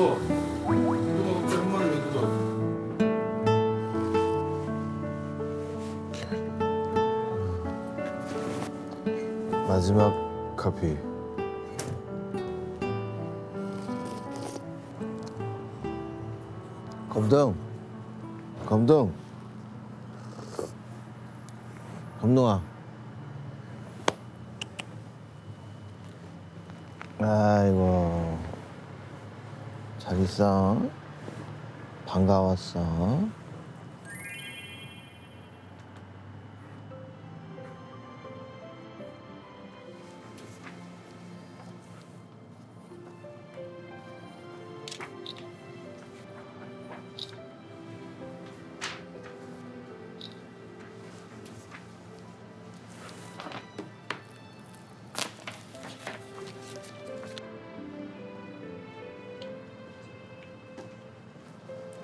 이거 뜯어. 엄마를 왜 뜯어? 마지막 커피. 검동, 검동, 검동아. 아이고. 잘 있어? 반가웠어.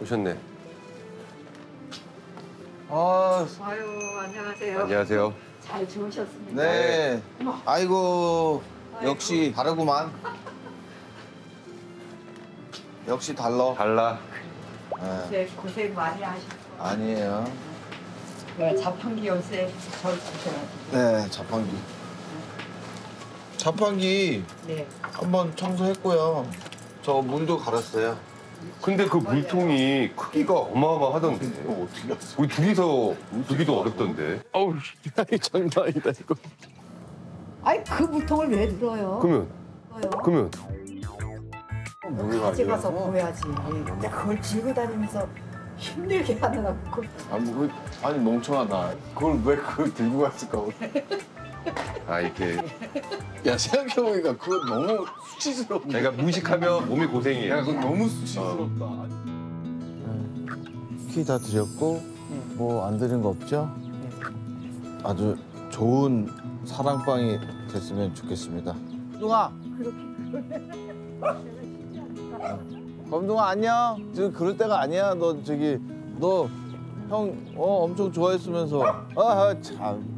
오셨네. 아, 아유 안녕하세요. 안녕하세요. 잘 주무셨습니까? 네. 아이고, 역시 다르구만. 역시 달러. 달라. 네, 고생 많이 하시고 아니에요. 네, 자판기 요새 절 주셔가지고 네, 자판기. 자판기 네. 한번 청소했고요. 저 물도 갈았어요. 근데 그 물통이 크기가 어마어마하던데. 어떻게 알았어? 우리 둘이서 들기도 어렵던데. 어우, 이 장난 아니다, 이거. 아니 그 물통을 왜 들어요? 그러면 그러면 가져가서 보야지. 근데 그걸 들고 다니면서 힘들게 하느라고 그 아니, 그, 아니, 멍청하다. 그걸 왜 그걸 들고 갔을까? 아 이렇게 야, 생각해보니까 그거 너무 수치스럽네. 내가 무식하면 몸이 고생이에요. 야, 그거 너무 수치스럽다. 키다 드렸고 뭐안 드린 거 없죠? 아주 좋은 사랑방이 됐으면 좋겠습니다. 동아. 검동아 안녕. 지금 그럴 때가 아니야. 너 저기 너 형 어, 엄청 좋아했으면서 아 참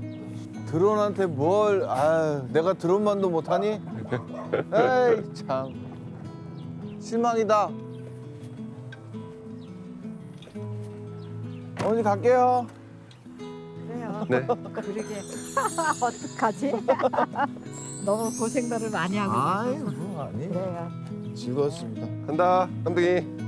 드론한테 뭘 아 내가 드론만도 못하니? 에이 참 실망이다. 어머니 갈게요. 그래요. 네. 그러게 어떡하지? 너무 고생들을 많이 하고 아이 계셔서 뭐 아니. 그래요. 즐거웠습니다. 간다. 깜둥이.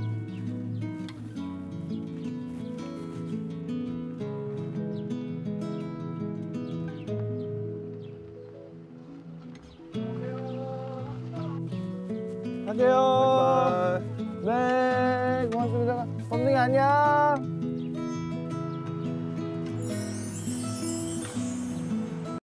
갈게요. 네 고맙습니다. 검둥이 안녕.